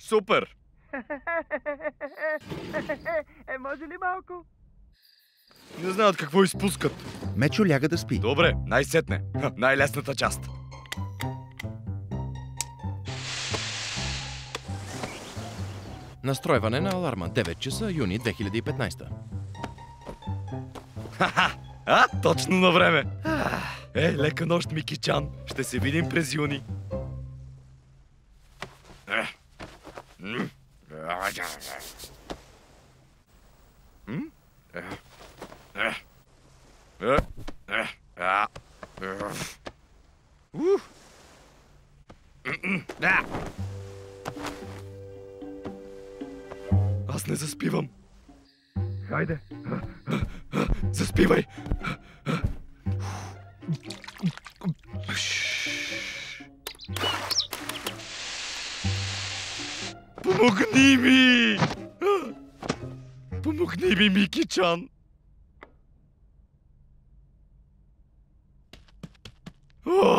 Супер! Е, може ли малко? Не знаят какво изпускат. Мечо ляга да спи. Добре, най-сетне. Най-лесната част. Настройване на аларма. 9 часа, юни 2015. А, точно на време. Е, лека нощ, Мики-чан. Ще се видим през юни. Е. Е. Е. Аз не заспивам. Хайде. Заспивай. Помогни Pumuknibi. Pumuknibi Miki-chan. Oh.